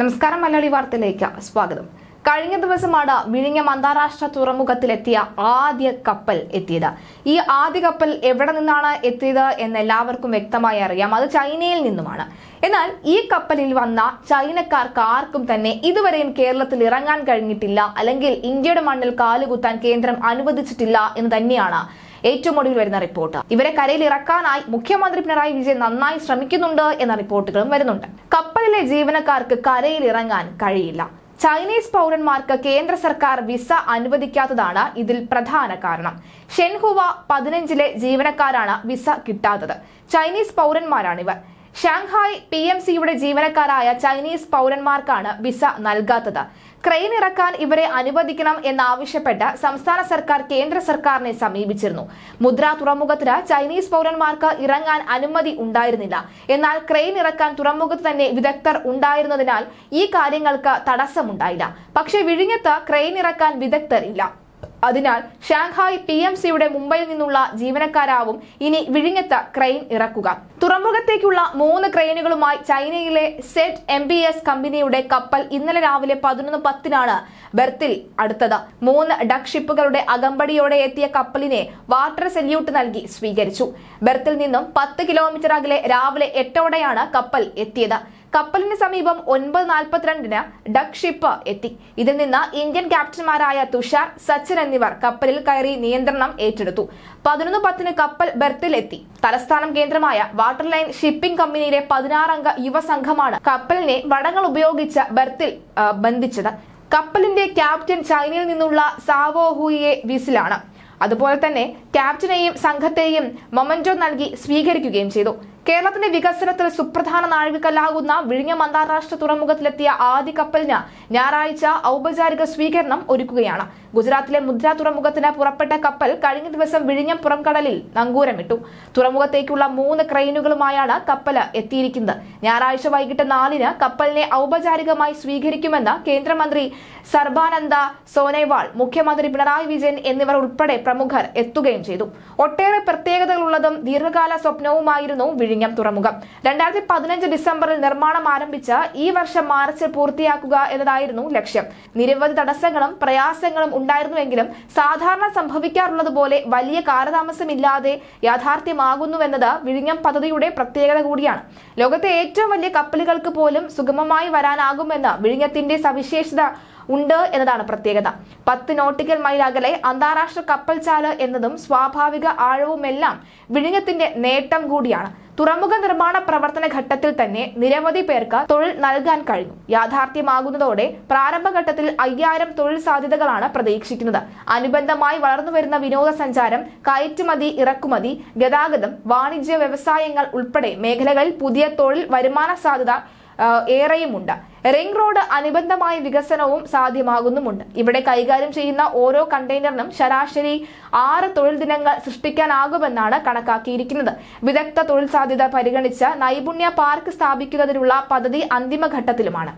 നമസ്കാരം മലയാളി വാർത്തയിലേക്ക് സ്വാഗതം. കഴിഞ്ഞ ദിവസമാണ് വിഴിഞ്ഞം അന്താരാഷ്ട്ര തുറമുഖത്തിലെത്തിയ ആദ്യ കപ്പൽ എത്തിയത്. ഈ ആദ്യ കപ്പൽ എവിടെ നിന്നാണ് എത്തിയത് എന്ന് എല്ലാവർക്കും വ്യക്തമായി അറിയാം. അത് ചൈനയിൽ നിന്നുമാണ്. എന്നാൽ ഈ കപ്പലിൽ വന്ന ചൈനക്കാർക്ക് ആർക്കും തന്നെ ഇതുവരെയും കേരളത്തിൽ ഇറങ്ങാൻ കഴിഞ്ഞിട്ടില്ല. അല്ലെങ്കിൽ ഇന്ത്യയുടെ മണ്ണിൽ കാലുകുത്താൻ കേന്ദ്രം അനുവദിച്ചിട്ടില്ല എന്ന് തന്നെയാണ് ഏറ്റവും ഒടുവിൽ വരുന്ന റിപ്പോർട്ട് ഇവരെ കരയിൽ ഇറക്കാനായി മുഖ്യമന്ത്രി പിണറായി വിജയൻ നന്നായി ശ്രമിക്കുന്നുണ്ട് എന്ന റിപ്പോർട്ടുകളും വരുന്നുണ്ട്. കപ്പലിലെ ജീവനക്കാർക്ക് കരയിൽ ഇറങ്ങാൻ കഴിയില്ല. ചൈനീസ് പൗരന്മാർക്ക് കേന്ദ്ര സർക്കാർ വിസ അനുവദിക്കാത്തതാണ് ഇതിൽ പ്രധാന കാരണം. ഷെൻഹുവ പതിനഞ്ചിലെ ജീവനക്കാരാണ് വിസ കിട്ടാത്തത്. ചൈനീസ് പൗരന്മാരാണിവർ. ഷാങ്ഹായ് പി എം സിയുടെ ജീവനക്കാരായ ചൈനീസ് പൗരന്മാർക്കാണ് വിസ നൽകാത്തത്. ക്രെയിൻ ഇറക്കാൻ ഇവരെ അനുവദിക്കണം എന്നാവശ്യപ്പെട്ട് സംസ്ഥാന സർക്കാർ കേന്ദ്ര സർക്കാരിനെ സമീപിച്ചിരുന്നു. മുദ്ര തുറമുഖത്തിന് ചൈനീസ് പൗരന്മാർക്ക് ഇറങ്ങാൻ അനുമതി ഉണ്ടായിരുന്നില്ല. എന്നാൽ ക്രെയിൻ ഇറക്കാൻ തുറമുഖത്ത് തന്നെ വിദഗ്ധർ ഉണ്ടായിരുന്നതിനാൽ ഈ കാര്യങ്ങൾക്ക് തടസ്സമുണ്ടായില്ല. പക്ഷേ വിഴിഞ്ഞത്ത് ക്രെയിൻ ഇറക്കാൻ വിദഗ്ധർ ഇല്ല. അതിനാൽ ഷാങ്ഹായ് പി എം സിയുടെ മുംബൈയിൽ നിന്നുള്ള ജീവനക്കാരാവും ഇനി വിഴിഞ്ഞത്ത് ക്രെയിൻ ഇറക്കുക. തുറമുഖത്തേക്കുള്ള മൂന്ന് ക്രെയിനുകളുമായി ചൈനയിലെ സെറ്റ് എം ബി എസ് കമ്പനിയുടെ കപ്പൽ ഇന്നലെ രാവിലെ പതിനൊന്ന് പത്തിനാണ് ബെർത്തിൽ അടുത്തത്. മൂന്ന് ഡക് ഷിപ്പുകളുടെ അകമ്പടിയോടെ എത്തിയ കപ്പലിനെ വാട്ടർ സല്യൂട്ട് നൽകി സ്വീകരിച്ചു. ബെർത്തിൽ നിന്നും പത്ത് കിലോമീറ്റർ അകലെ രാവിലെ എട്ടോടെയാണ് കപ്പൽ എത്തിയത്. കപ്പലിന് സമീപം ഒൻപത് നാൽപ്പത്തിരണ്ടിന് ഡക്ക് ഷിപ്പ് എത്തി. ഇതിൽ നിന്ന് ഇന്ത്യൻ ക്യാപ്റ്റന്മാരായ തുഷാർ സച്ചിൻ എന്നിവർ കപ്പലിൽ കയറി നിയന്ത്രണം ഏറ്റെടുത്തു. പതിനൊന്ന് പത്തിന് കപ്പൽ ബെർത്തിലെത്തി തലസ്ഥാനം കേന്ദ്രമായ വാട്ടർലൈൻ ഷിപ്പിംഗ് കമ്പനിയിലെ പതിനാറംഗ യുവസംഘമാണ് കപ്പലിനെ വടങ്ങൾ ഉപയോഗിച്ച് ബെർത്തിൽ ബന്ധിച്ചത്. കപ്പലിന്റെ ക്യാപ്റ്റൻ ചൈനയിൽ നിന്നുള്ള സാവോ ഹുയെ വിസിലാണ്. അതുപോലെ തന്നെ ക്യാപ്റ്റനെയും സംഘത്തെയും മൊമന്റോ നൽകി സ്വീകരിക്കുകയും ചെയ്തു. കേരളത്തിന്റെ വികസനത്തിൽ സുപ്രധാന നാഴികക്കല്ലാകുന്ന വിഴിഞ്ഞം അന്താരാഷ്ട്ര തുറമുഖത്തിലെത്തിയ ആദ്യ കപ്പലിന് ഞായറാഴ്ച ഔപചാരിക സ്വീകരണം ഒരുക്കുകയാണ്. ഗുജറാത്തിലെ മുദ്ര തുറമുഖത്തിന് പുറപ്പെട്ട കപ്പൽ കഴിഞ്ഞ ദിവസം വിഴിഞ്ഞം പുറംകടലിൽ നങ്കൂരമിട്ടു. തുറമുഖത്തേക്കുള്ള മൂന്ന് ക്രെയിനുകളുമായാണ് കപ്പൽ എത്തിയിരിക്കുന്നത്. ഞായറാഴ്ച വൈകിട്ട് നാലിന് കപ്പലിനെ ഔപചാരികമായി സ്വീകരിക്കുമെന്ന് കേന്ദ്രമന്ത്രി സർബാനന്ദ സോനേവാൾ മുഖ്യമന്ത്രി പിണറായി വിജയൻ എന്നിവർ ഉൾപ്പെടെ പ്രമുഖർ എത്തുകയും ചെയ്തു. ഒട്ടേറെ പ്രത്യേകതകളുള്ളതും ദീർഘകാല സ്വപ്നവുമായിരുന്നു വിഴിഞ്ഞം. തുറമുഖം. രണ്ടായിരത്തി പതിനഞ്ച് ഡിസംബറിൽ നിർമ്മാണം ആരംഭിച്ച് ഈ വർഷം മാർച്ചിൽ പൂർത്തിയാക്കുക എന്നതായിരുന്നു ലക്ഷ്യം. നിരവധി തടസ്സങ്ങളും പ്രയാസങ്ങളും ഉണ്ടായിരുന്നുവെങ്കിലും സാധാരണ സംഭവിക്കാറുള്ളതുപോലെ വലിയ കാലതാമസമില്ലാതെ യാഥാർത്ഥ്യമാകുന്നുവെന്നത് വിഴിഞ്ഞം പദ്ധതിയുടെ പ്രത്യേകത കൂടിയാണ്. ലോകത്തെ ഏറ്റവും വലിയ കപ്പലുകൾക്ക് പോലും സുഗമമായി വരാനാകുമെന്ന് വിഴിഞ്ഞത്തിന്റെ സവിശേഷത ഉണ്ട് എന്നതാണ് പ്രത്യേകത. പത്ത് നോട്ടിക്കൽ മൈൽ അകലെ അന്താരാഷ്ട്ര കപ്പൽചാൽ എന്നതും സ്വാഭാവിക ആഴവുമെല്ലാം വിഴിഞ്ഞത്തിന്റെ നേട്ടം കൂടിയാണ്. തുറമുഖ നിർമ്മാണ പ്രവർത്തന ഘട്ടത്തിൽ തന്നെ നിരവധി പേർക്ക് തൊഴിൽ നൽകാൻ കഴിഞ്ഞു. യാഥാർത്ഥ്യമാകുന്നതോടെ പ്രാരംഭഘട്ടത്തിൽ അയ്യായിരം തൊഴിൽ സാധ്യതകളാണ് പ്രതീക്ഷിക്കുന്നത്. അനുബന്ധമായി വളർന്നുവരുന്ന വിനോദസഞ്ചാരം കയറ്റുമതി ഇറക്കുമതി ഗതാഗതം വാണിജ്യ വ്യവസായങ്ങൾ ഉൾപ്പെടെ മേഖലകളിൽ പുതിയ തൊഴിൽ വരുമാന സാധ്യത ഏറെയുമുണ്ട്. റിംഗ് റോഡ് അനുബന്ധമായ വികസനവും സാധ്യമാകുന്നുമുണ്ട്. ഇവിടെ കൈകാര്യം ചെയ്യുന്ന ഓരോ കണ്ടെയ്നറിനും ശരാശരി ആറ് തൊഴിൽ ദിനങ്ങൾ സൃഷ്ടിക്കാനാകുമെന്നാണ് കണക്കാക്കിയിരിക്കുന്നത്. വിദഗ്ധ തൊഴിൽ സാധ്യത പരിഗണിച്ച് നൈപുണ്യ പാർക്ക് സ്ഥാപിക്കുന്നതിനുള്ള പദ്ധതി അന്തിമഘട്ടത്തിലുമാണ്.